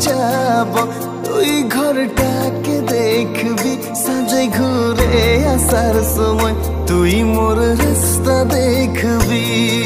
যাব তুই ঘরটাকে দেখবি। সাজে ঘুরে আসার সময় তুই মোর রাস্তা দেখবি।